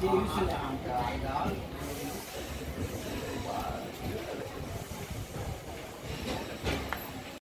Jadi, sudah angka modal.